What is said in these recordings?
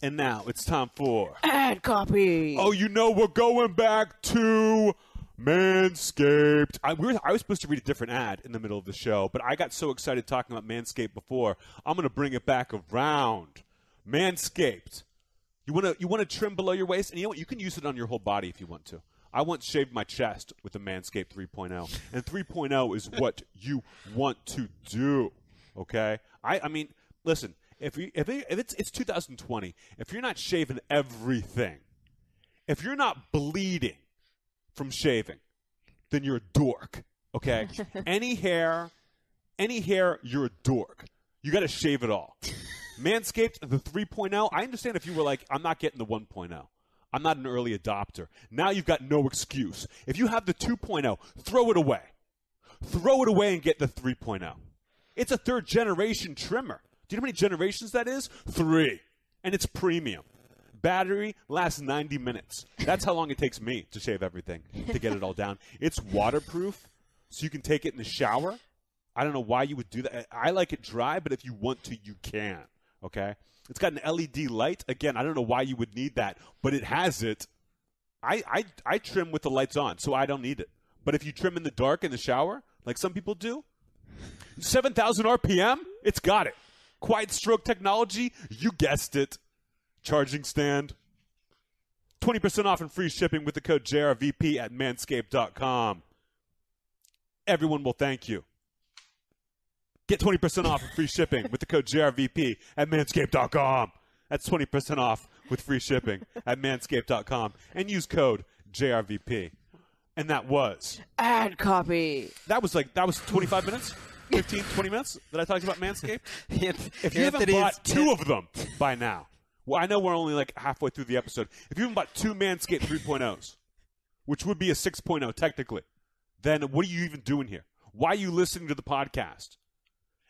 And now it's time for Ad copy. Oh, you know we're going back to Manscaped. I, we were, I was supposed to read a different ad in the middle of the show, but I got so excited talking about Manscaped before. I'm going to bring it back around. Manscaped. You want to you want to trim below your waist, and you know what? You can use it on your whole body if you want to. I once shaved my chest with the Manscaped 3.0, and 3.0 is what you want to do. Okay, I I mean, listen, if you if, it, if it's it's 2020, if you're not shaving everything, if you're not bleeding from shaving, then you're a dork. Okay, any hair, any hair, you're a dork. You got to shave it all. Manscaped, the 3.0. I understand if you were like, I'm not getting the 1.0. I'm not an early adopter. Now you've got no excuse. If you have the 2.0, throw it away. Throw it away and get the 3.0. It's a third generation trimmer. Do you know how many generations that is? Three. And it's premium. Battery lasts 90 minutes. That's how long it takes me to shave everything to get it all down. It's waterproof, so you can take it in the shower. I don't know why you would do that. I like it dry, but if you want to, you can. Okay? It's got an LED light. Again, I don't know why you would need that, but it has it. I, I, I trim with the lights on, so I don't need it. But if you trim in the dark in the shower, like some people do, 7,000 RPM, it's got it. Quiet stroke technology, you guessed it. Charging stand. 20% off and free shipping with the code JRVP at manscaped.com. Everyone will thank you. Get 20% off and free shipping with the code JRVP at manscaped.com. That's 20% off with free shipping at manscaped.com. And use code JRVP. And that was, Ad copy. that was like, that was 25 minutes? 15, 20 minutes that I talked about Manscaped? If you haven't bought two of them by now, well, I know we're only like halfway through the episode. If you haven't bought two Manscaped 3.0s, which would be a 6.0 technically, then what are you even doing here? Why are you listening to the podcast?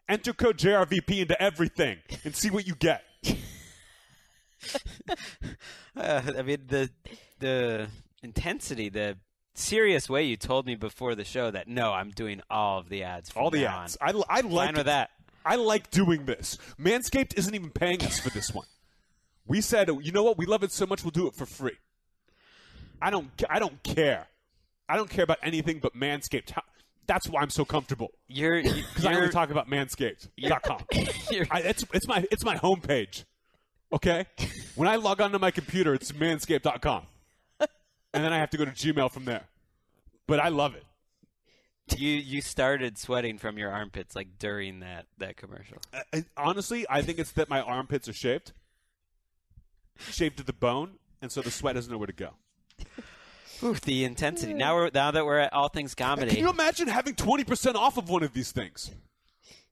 Enter code JRVP into everything and see what you get. Uh, I mean the the intensity, the serious way you told me before the show that no, I'm doing all of the ads. All the ads. On. I, I like with that. I like doing this. Manscaped isn't even paying us for this one. We said, you know what? We love it so much, we'll do it for free. I don't. I don't care. I don't care about anything but Manscaped. That's why I'm so comfortable You're because I only talk about Manscaped.com. I, it's it's my it's my homepage. Okay, when I log onto my computer, it's Manscaped.com, and then I have to go to Gmail from there. But I love it. you you started sweating from your armpits like during that that commercial. I, I- honestly, I think it's that my armpits are shaved, shaved to the bone, and so the sweat doesn't know where to go. Ooh, the intensity. Now we're now that we're at all things comedy. Can you imagine having twenty percent off of one of these things?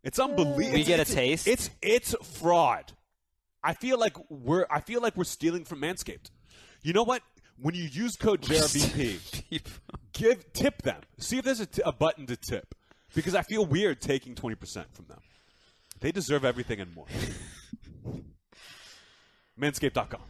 It's unbelievable. We get a It's- taste? It's it's fraud. I feel like we're I feel like we're stealing from Manscaped. You know what? When you use code JRVP, give tip them. See if there's a, t- a button to tip, because I feel weird taking twenty percent from them. They deserve everything and more. Manscaped.com.